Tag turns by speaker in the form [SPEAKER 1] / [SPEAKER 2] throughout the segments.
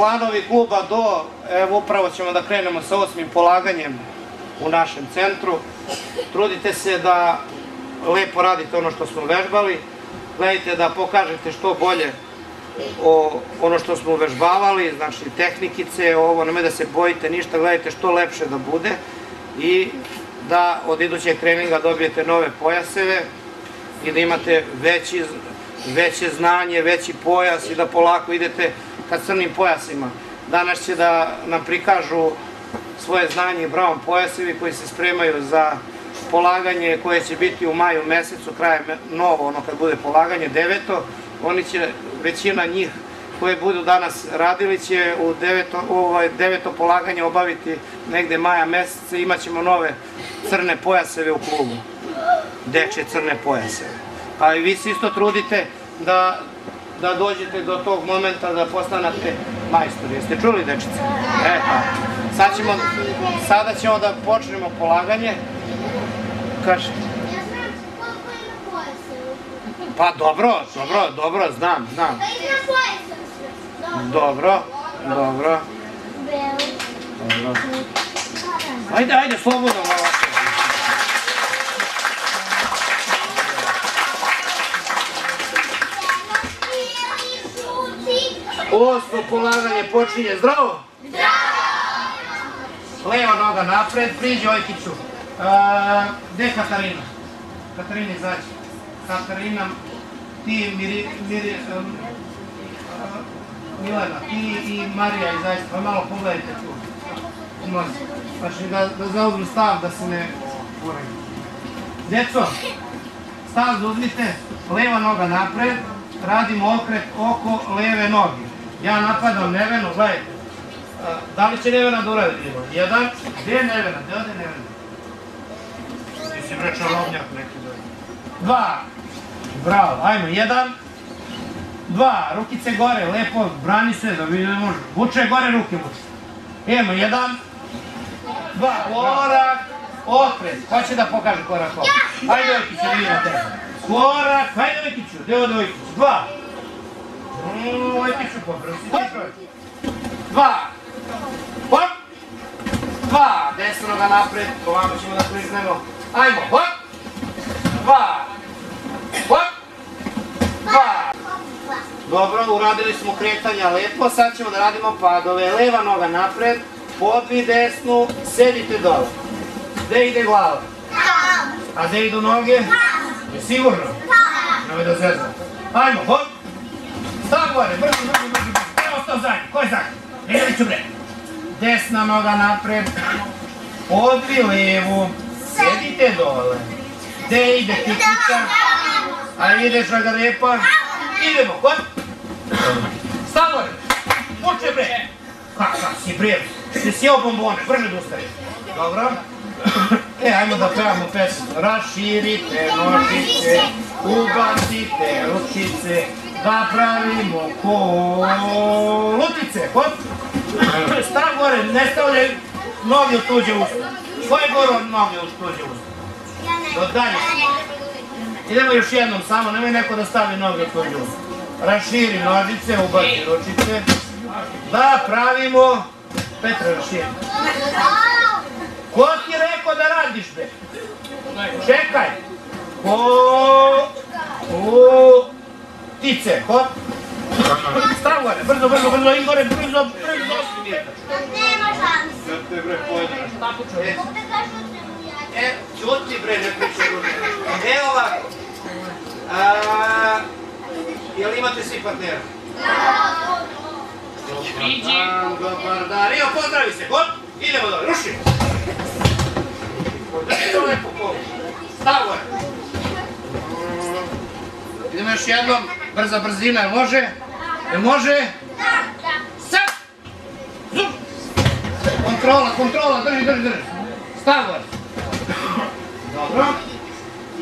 [SPEAKER 1] članovi kluba do, evo upravo ćemo da krenemo sa osmim polaganjem u našem centru. Trudite se da lepo radite ono što smo vežbali, gledajte da pokažete što bolje o ono što smo vežbavali, znači tehnikice, ovo, nemoj da se bojite ništa, gledajte što lepše da bude i da od idućeg treninga dobijete nove pojaseve i da imate veći, veće znanje, veći pojas i da polako idete ka crnim pojasima. Danas će da nam prikažu svoje znanje i brown pojasevi koji se spremaju za polaganje koje će biti u maju mesecu, krajem novo, ono kad bude polaganje, deveto, oni će, većina njih koje budu danas radili će u deveto, ovaj, deveto polaganje obaviti negde maja meseca i imat ćemo nove crne pojaseve u klubu, deče crne pojaseve. A i vi se isto trudite da, da dođete do tog momenta da postanete majstori. Jeste čuli dečice? E, pa. Sad ćemo, sada ćemo da počnemo polaganje. Kaže,
[SPEAKER 2] Ja znam koliko ima pojasa.
[SPEAKER 1] pa dobro, dobro, dobro, znam, znam. Dobro, dobro, dobro. Ajde, ajde, slobodno malo. Osmo polaganje počinje, zdravo? Leva noga napred, priđi Ojkiću. A, gde je Katarina? Katarina izađi. Katarina, ti, Miri, Miri, um, a, Milena, ti i Marija izađi. Pa malo pogledajte tu. Molim. Znači da, da zauzmu stav, da se ne. Djeco, stav zauzmite, leva noga napred, radimo okret oko leve noge. Ja napadam Nevenu, gledajte. A, Da li će Nevena da uradi? Jedan, gdje je Nevena? Gdje ode Nevena? Ti si bre čarobnjak neki da Dva. Bravo, ajmo, jedan. Dva, rukice gore, lepo, brani se da vidi da može. Vuče gore ruke vuče. Idemo, jedan. Dva, korak, okret. Ko će da pokaže korak okret? Ajde, Ojkiću, da vidimo tebe. Korak, ajde, Ojkiću, gdje ode Ojkić? Dva. Dva. Hop. Dva. Desna noga napred. Ovako ćemo da kliznemo. Ajmo. Hop. Dva. Hop. Dva. Dobro, uradili smo kretanja lepo. Sad ćemo da radimo padove. Leva noga napred. Podvi desnu. Sedite dole. Gde ide glava? A gde idu noge? Sigurno? Nemoj da zezam. Ajmo, hop. Stav gore, brzo, brzo, brzo, brzo. Evo ostao zadnji, ko je zadnji? Iliću bre. Desna noga napred. Odvi levu. Sedite dole. Gde ide tikvica? A ideš na garepa? Idemo, hop. Stav gore. Uče bre. Kakav si bre. Si sjeo bombone, brže da ustaješ. Dobro. E, ajmo da pevamo pesmu. Raširite nožice, ubacite ručice, da pravimo kolutice. Hop. Stav gore, ne stavljaj noge u tuđe usta. Ko je gore noge u tuđe usta? Do dalje. Idemo još jednom samo, nemoj neko da stavi noge u tuđe usta. Raširi nožice, ubaci ručice. Da pravimo... Petra, raširi. Ko ti rekao da radiš, be? Čekaj. Ko... U... Tice, hop. Stav gore, brzo, brzo, brzo, Igore, brzo, brzo.
[SPEAKER 2] Nema šanse.
[SPEAKER 1] E,
[SPEAKER 2] Ovdje kažu da mu ja.
[SPEAKER 1] E, ćuti bre, ne pričaj ruže. E, ovako. A, jel imate svi partnera? Dobar dan, dobar dan. Evo, pozdravi se, hop. Idemo dole, ruši. Podrži lepo polu. Stav gore. Idemo još jednom. Brza brzina, može? Jel može? Sad! Zup! Kontrola, kontrola, drži, drži, drži. Stav gore. Dobro.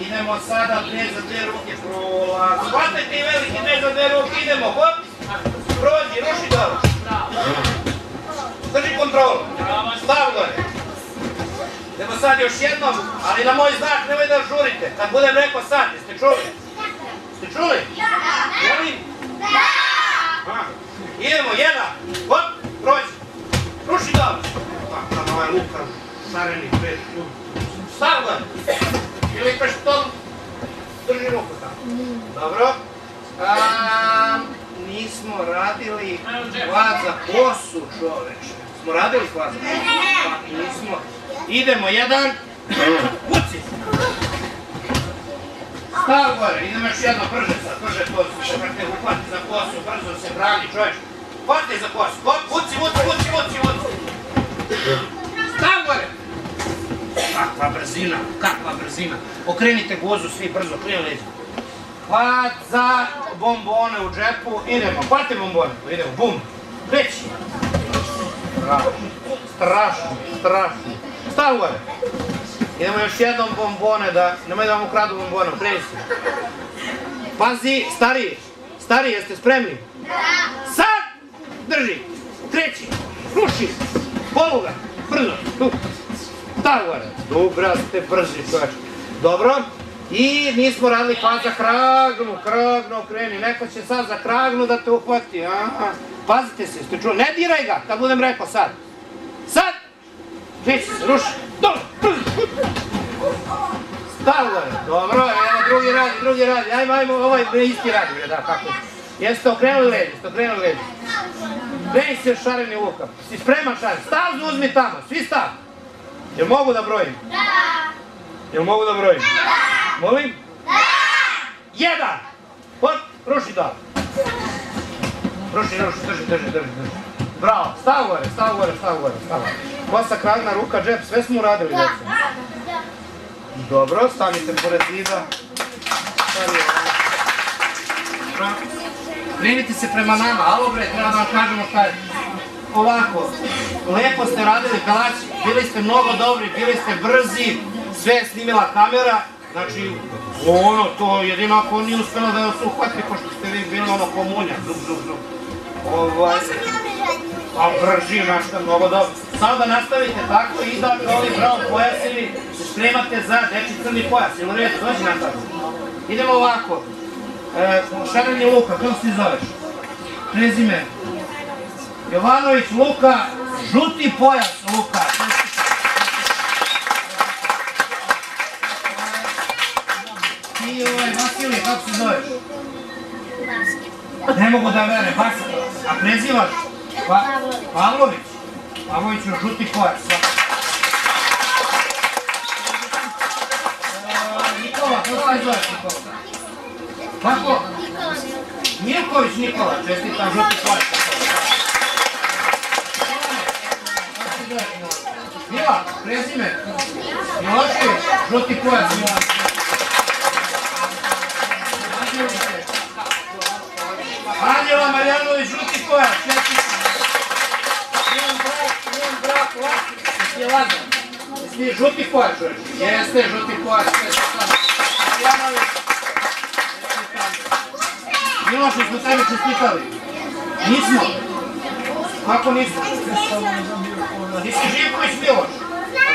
[SPEAKER 1] Idemo sada dve za dve ruke prolaz. Hvatajte i veliki dve za dve ruke, idemo, hop. Prođi, ruši dole. Drži kontrolu. Stav gore. Idemo sad još jednom, ali na moj znak nemoj da žurite. Kad budem rekao sad, jeste čuli? Nismo radili hvat za kosu, čoveče. Smo radili hvat za kosu? Pa nismo. Idemo, jedan. Kuci. Stav gore, idemo još jedno, brže sad, brže kosu, više te uhvati za kosu, brzo se brani, čovječ. Hvati za kosu, hop, vuci, vuci, vuci, vuci, vuci. Stav gore. Kakva brzina, kakva brzina. Okrenite guzu svi brzo, prije Hvat za bombone u džepu, idemo, hvati bombone, idemo, bum, veći. Strašno, strašno, strašno. Stav gore. Idemo još jednom bombone da, nemoj da vam ukradu bombone, preni se. Pazi, stariji, stariji, jeste spremni? Da. Sad, drži, treći, ruši, poluga, brzo, tu. Stav gore. Dobra ste brzi, čovječ. Dobro. I mi smo radili pa za kragnu, kragnu okreni. Neko će sad za kragnu da te uhvati. Aha. Pazite se, ste čuli? Ne diraj ga, kad budem rekao sad. Sad! Se, ruši. Brzo. Stav gore. Dobro, evo drugi radi, drugi radi. Ajmo, ajmo, ovaj isti radi, da, kako. Jeste okrenuli leđe, jeste okrenuli leđe. Već se šareni luka. Si spreman šaren? Stav uzmi tamo, svi stav. Jel mogu da brojim? Da! Jel mogu da brojim? Da! Molim? Da! Jedan! Hop, ruši dal. Ruši, ruši, drži, drži, drži, drži. Bravo, stav gore, stav gore, stav gore, stav gore. Kosa, kragna, ruka, džep, sve smo uradili, djeca. Dobro, stanite pored zida. Krenite se prema nama, alo bre, treba da vam kažemo šta je. Ovako, lepo ste radili kalači, bili ste mnogo dobri, bili ste brzi, sve je snimila kamera, znači, ono, to jedino ako nije uspjelo da vas uhvati, pošto ste vi bili ono komunja, zub, zub, zub. Ovaj, a brži, našta, mnogo dobro. Samo da nastavite tako i da kao ovi brown pojasevi se spremate za deči crni pojas, jel u redu, dođi na tako. Idemo ovako, e, šareni Luka, kako se ti zoveš? Prezime? Jovanović Luka, žuti pojas Luka. Ovaj Vasilije, kako se zoveš? Ne mogu da vere, Vasilije. A prezivaš? Pa, Pavlović. Pavlović je žuti pojas. E, Nikola, kako se zoveš Nikola? Kako? Milković Nikola, čestitam žuti pojas. Mila, prezime. Milošević, žuti pojas. Mila. Anđela Marjanović, žuti pojas. Čestitam. Njen brak, njen brak, Laki. Jesi je Lazar? Jesi ti žuti pojas, čovječ? Jeste, žuti pojas. Čestitam. Marjanović. Čestitam. Miloše, smo tebi čestitali. Nismo. Kako nismo? Nisi Živković Miloš?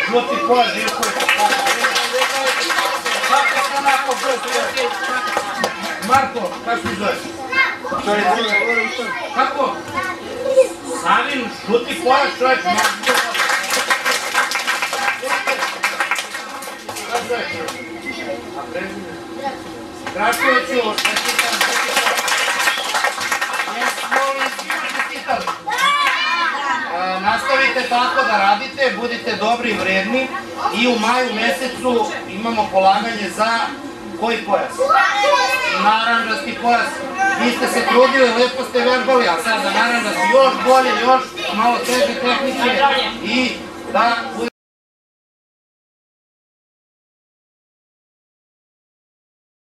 [SPEAKER 1] Žuti pojas Živković. Kako se onako brzo? Marko, kako? Savin, žuti pojas čovječ. Kako zoveš? A prezime? Draškoviću, čestitam, čestitam. Jesmo li svima čestitali? E, nastavite tako da radite, budite dobri i vredni i u maju mesecu imamo polaganje za koji pojas? Naranđasti pojas. Vi ste se trudili, lepo ste vežbali, a sad za naranđasti još bolje, još malo teže tehnike i da